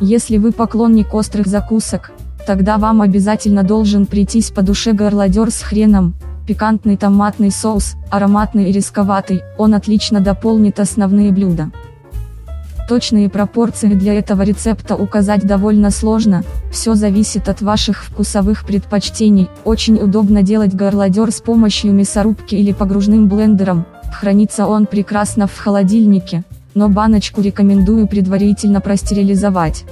Если вы поклонник острых закусок, тогда вам обязательно должен прийтись по душе горлодер с хреном, пикантный томатный соус, ароматный и рисковатый, он отлично дополнит основные блюда. Точные пропорции для этого рецепта указать довольно сложно, все зависит от ваших вкусовых предпочтений, очень удобно делать горлодер с помощью мясорубки или погружным блендером, хранится он прекрасно в холодильнике, но баночку рекомендую предварительно простерилизовать.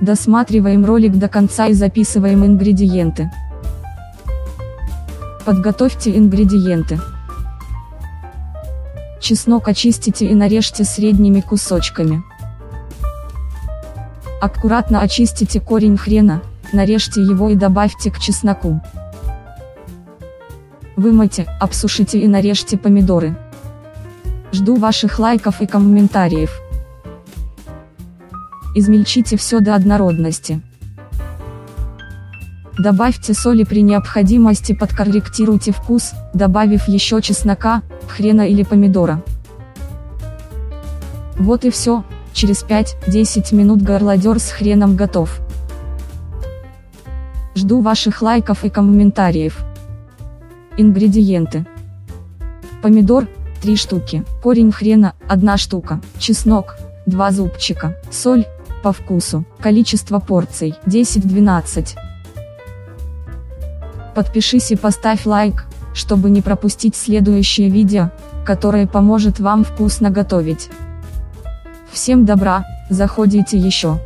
Досматриваем ролик до конца и записываем ингредиенты. Подготовьте ингредиенты. Чеснок очистите и нарежьте средними кусочками. Аккуратно очистите корень хрена, нарежьте его и добавьте к чесноку. Вымойте, обсушите и нарежьте помидоры. Жду ваших лайков и комментариев. Измельчите все до однородности. Добавьте соли при необходимости подкорректируйте вкус, добавив еще чеснока, хрена или помидора. Вот и все, через 5-10 минут горлодер с хреном готов. Жду ваших лайков и комментариев. Ингредиенты. Помидор, 3 штуки, корень хрена, 1 штука, чеснок, 2 зубчика, соль, по вкусу, количество порций, 10-12. Подпишись и поставь лайк, чтобы не пропустить следующее видео, которое поможет вам вкусно готовить. Всем добра, заходите еще.